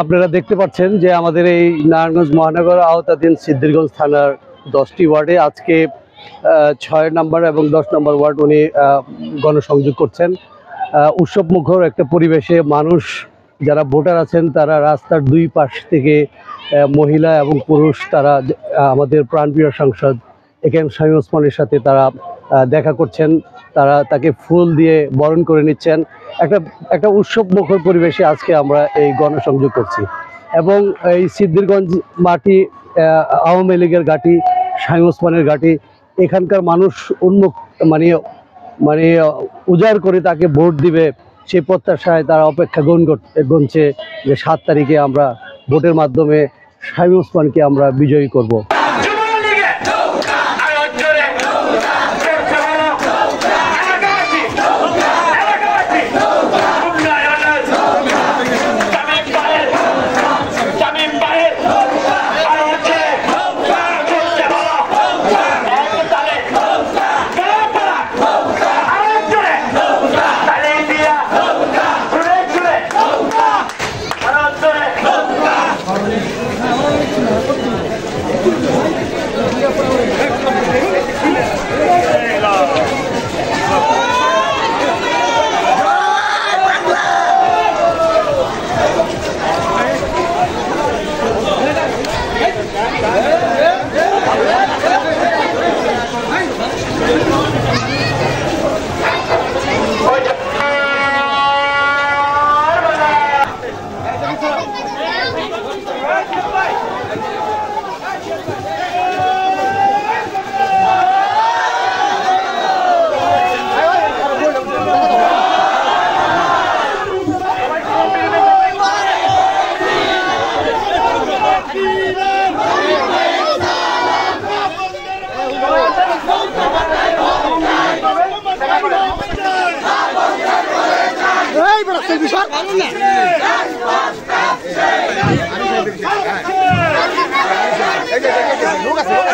আপনারা দেখতে পাচ্ছেন যে আমাদের এই নারায়ণগঞ্জ মহানগর আওতাধীন সিদ্ধিরগঞ্জ থানার দশটি ওয়ার্ডে আজকে ছয় নম্বর এবং দশ নম্বর ওয়ার্ড উনি গণসংযোগ করছেন। উৎসবমুখর একটা পরিবেশে মানুষ, যারা ভোটার আছেন, তারা রাস্তার দুই পাশ থেকে মহিলা এবং পুরুষ, তারা আমাদের প্রাণপ্রিয় সাংসদ একেএম শামীম ওসমানের সাথে তারা দেখা করছেন, তারা তাকে ফুল দিয়ে বরণ করে নিচ্ছেন। একটা একটা উৎসব মুখর পরিবেশে আজকে আমরা এই গণসংযোগ করছি। এবং এই সিদ্ধিরগঞ্জ মাটি আওয়ামী লীগের ঘাঁটি শামীম ওসমানের ঘাঁটি, এখানকার মানুষ উন্মুখ মানে মানে উজাড় করে তাকে ভোট দিবে, সেই প্রত্যাশায় তারা অপেক্ষা গ্রহণ গুনছে যে সাত তারিখে আমরা ভোটের মাধ্যমে শামীম ওসমানকে আমরা বিজয়ী করব। liberação do Estado? Lucas, Lucas.